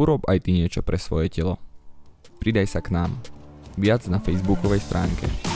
Urob aj ty niečo pre svoje telo. Pridaj sa k nám. Viac na facebookovej stránke.